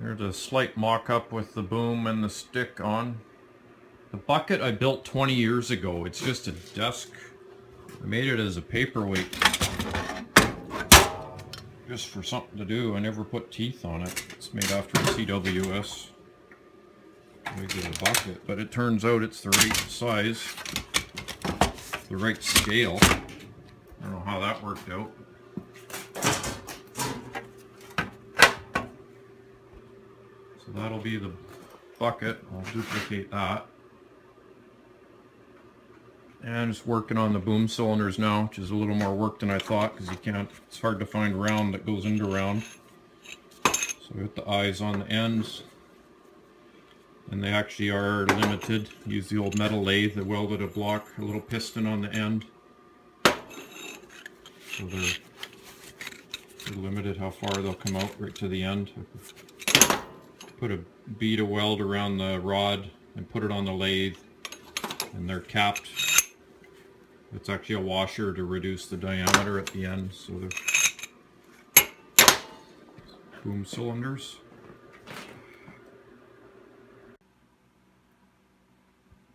There's a slight mock-up with the boom and the stick on. The bucket I built 20 years ago. It's just a desk. I made it as a paperweight. Just for something to do. I never put teeth on it. It's made after a CWS. Regular bucket. But it turns out it's the right size. The right scale. I don't know how that worked out. That'll be the bucket. I'll duplicate that. And just working on the boom cylinders now, which is a little more work than I thought because you can't, it's hard to find round that goes into round. So we got the eyes on the ends. And they actually are limited. Use the old metal lathe that welded a block, a little piston on the end. So they're, they're limited how far they'll come out right to the end. Put a bead of weld around the rod and put it on the lathe and they're capped it's actually a washer to reduce the diameter at the end, so they're boom cylinders.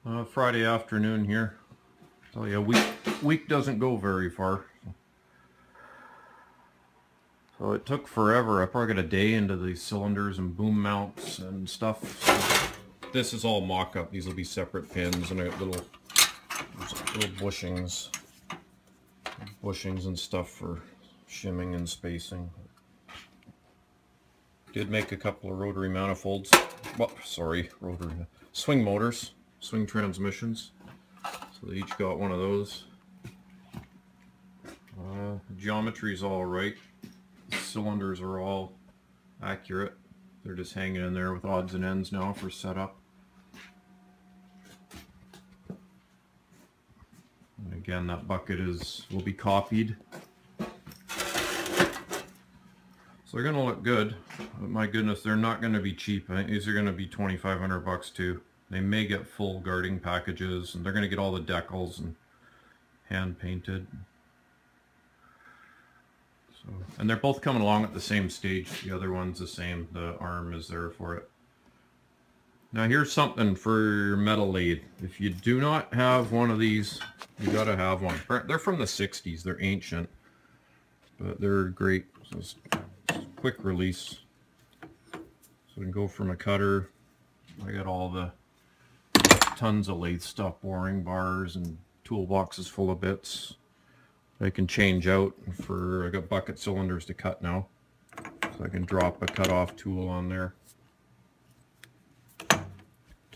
Uh, Friday afternoon here. Tell you, a week week doesn't go very far. So it took forever. I probably got a day into these cylinders and boom mounts and stuff. So this is all mock-up. These will be separate pins and a little little bushings, bushings and stuff for shimming and spacing. Did make a couple of rotary manifolds. Well, sorry, rotary swing motors, swing transmissions. So they each got one of those. Uh, geometry's all right. Cylinders are all accurate. They're just hanging in there with odds and ends now for setup. And again, that bucket is will be copied. So they're going to look good. But my goodness, they're not going to be cheap. I think these are going to be 2500 bucks too. They may get full guarding packages and they're going to get all the decals and hand painted. So, and they're both coming along at the same stage. The other one's the same. The arm is there for it. Now here's something for your metal lathe. If you do not have one of these, you gotta have one. They're from the 60s. They're ancient, but they're great. So it's quick release. So we can go from a cutter. I got all the tons of lathe stuff, boring bars and toolboxes full of bits. I can change out for, I got bucket cylinders to cut now. So I can drop a cut off tool on there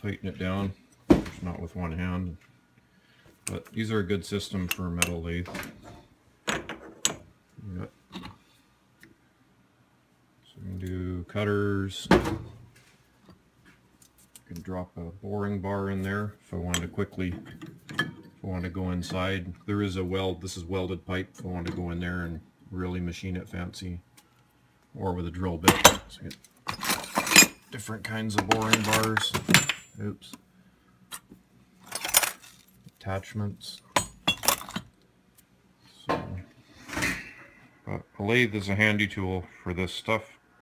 tighten it down, not with one hand. But these are a good system for a metal lathe. So we can do cutters. I can drop a boring bar in there if I wanted to quickly, want to go inside. There is a weld, this is welded pipe if I want to go in there and really machine it fancy. Or with a drill bit. So different kinds of boring bars. Oops. Attachments. So, but a lathe is a handy tool for this stuff.